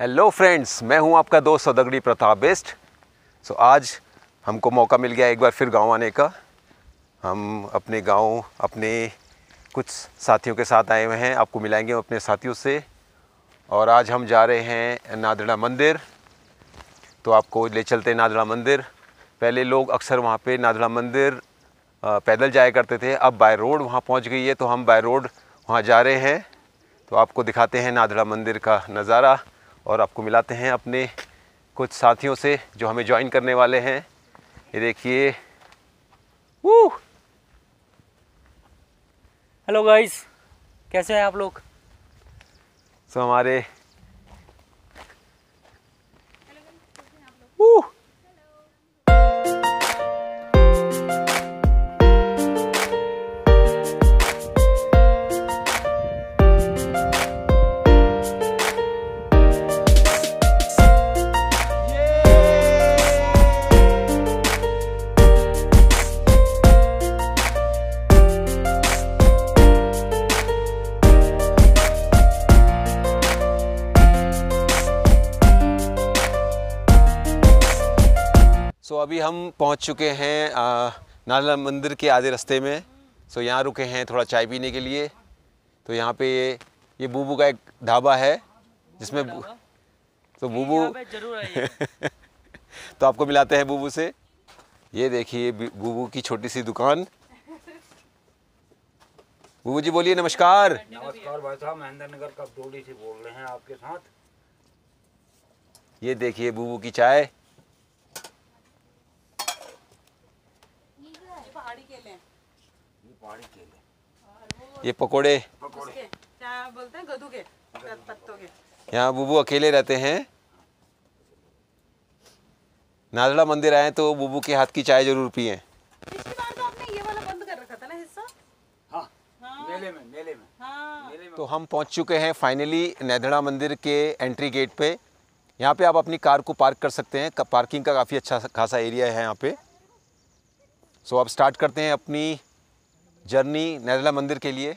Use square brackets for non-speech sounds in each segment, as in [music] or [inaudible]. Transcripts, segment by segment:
Hello friends मैं हूँ आपका दोस्त सौदगड़ी प्रताप बेस्ट। सो आज हमको मौका मिल गया एक बार फिर गाँव आने का। हम अपने गाँव, अपने कुछ साथियों के साथ आए हुए हैं। आपको मिलाएँगे अपने साथियों से। और आज हम जा रहे हैं नादड़ा मंदिर। तो आपको ले चलते हैं नादड़ा मंदिर। पहले लोग अक्सर वहाँ पे नादड़ा मंदिर पैदल जाया करते थे। अब बाय रोड वहाँ पहुँच गई है तो हम बाय रोड वहाँ जा रहे हैं। तो आपको दिखाते हैं नादड़ा मंदिर का नज़ारा। और आपको मिलाते हैं अपने कुछ साथियों से जो हमें ज्वाइन करने वाले हैं। ये देखिए। वो हेलो गाइस कैसे हैं आप लोग? सो so, हमारे सो अभी हम पहुँच चुके हैं नाला मंदिर के आधे रास्ते में। सो यहाँ रुके हैं थोड़ा चाय पीने के लिए। तो यहाँ पे ये ये बूबू का एक ढाबा है जिसमें तो बूबू [laughs] तो आपको मिलाते हैं बूबू से। ये देखिए बूबू की छोटी सी दुकान। बूबू जी बोलिए नमस्कार। नमस्कार भाई साहब महेंद्र नगर का से बोल रहे हैं आपके साथ। ये देखिए बूबू की चाय। ये पहाड़ी केले ये पकोड़े। पकौड़े। क्या बोलते हैं? गधू के पत्तों के। यहाँ बुबू अकेले रहते हैं। नादड़ा मंदिर आए तो बुबू के हाथ की चाय ज़रूर पिए। पिछली बार तो आपने ये वाला बंद कर रखा था ना हिस्सा? हाँ मेले में मेले में। हाँ। मेले में तो हम पहुँच चुके हैं फाइनली नैधड़ा मंदिर के एंट्री गेट पे। यहाँ पे आप अपनी कार को पार्क कर सकते हैं। पार्किंग का काफ़ी अच्छा खासा एरिया है यहाँ पे। सो अब स्टार्ट करते हैं अपनी जर्नी नैरला मंदिर के लिए।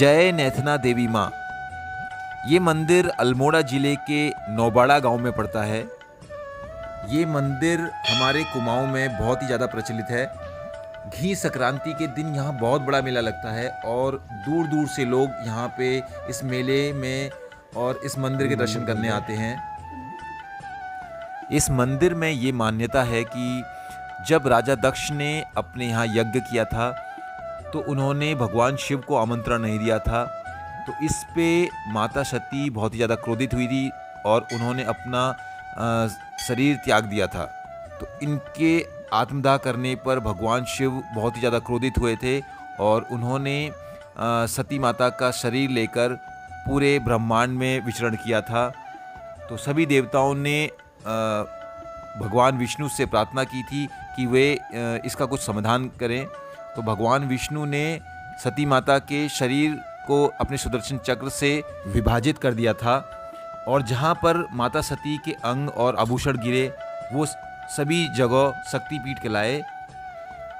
जय नैथना देवी माँ। ये मंदिर अल्मोड़ा ज़िले के नौबाड़ा गाँव में पड़ता है। ये मंदिर हमारे कुमाऊं में बहुत ही ज़्यादा प्रचलित है। घी संक्रांति के दिन यहाँ बहुत बड़ा मेला लगता है और दूर दूर से लोग यहाँ पे इस मेले में और इस मंदिर के दर्शन करने आते हैं। इस मंदिर में ये मान्यता है कि जब राजा दक्ष ने अपने यहाँ यज्ञ किया था तो उन्होंने भगवान शिव को आमंत्रण नहीं दिया था। तो इस पे माता सती बहुत ही ज़्यादा क्रोधित हुई थी और उन्होंने अपना शरीर त्याग दिया था। तो इनके आत्मदाह करने पर भगवान शिव बहुत ही ज़्यादा क्रोधित हुए थे और उन्होंने सती माता का शरीर लेकर पूरे ब्रह्मांड में विचरण किया था। तो सभी देवताओं ने भगवान विष्णु से प्रार्थना की थी कि वे इसका कुछ समाधान करें। तो भगवान विष्णु ने सती माता के शरीर को अपने सुदर्शन चक्र से विभाजित कर दिया था और जहाँ पर माता सती के अंग और आभूषण गिरे वो सभी जगह शक्तिपीठ कहलाए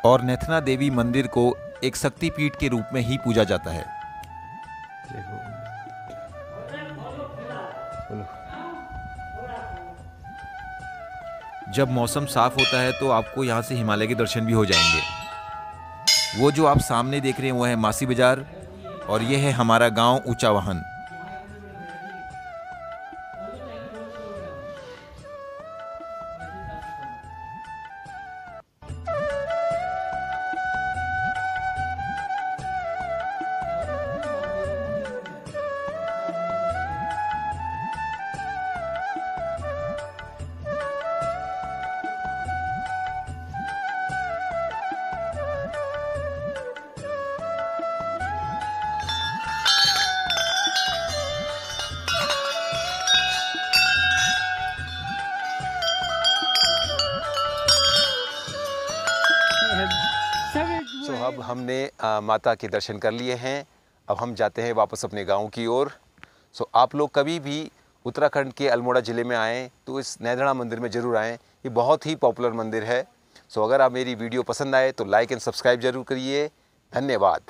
और नेथना देवी मंदिर को एक शक्तिपीठ के रूप में ही पूजा जाता है। जब मौसम साफ़ होता है तो आपको यहाँ से हिमालय के दर्शन भी हो जाएँगे। वो जो आप सामने देख रहे हैं, वो है मासी बाज़ार और ये है हमारा गाँव ऊँचा वाहन। अब हमने आ, माता के दर्शन कर लिए हैं। अब हम जाते हैं वापस अपने गाँव की ओर। सो आप लोग कभी भी उत्तराखंड के अल्मोड़ा ज़िले में आएँ तो इस नैदड़ा मंदिर में ज़रूर आएँ। ये बहुत ही पॉपुलर मंदिर है। सो अगर आप मेरी वीडियो पसंद आए तो लाइक एंड सब्सक्राइब ज़रूर करिए। धन्यवाद।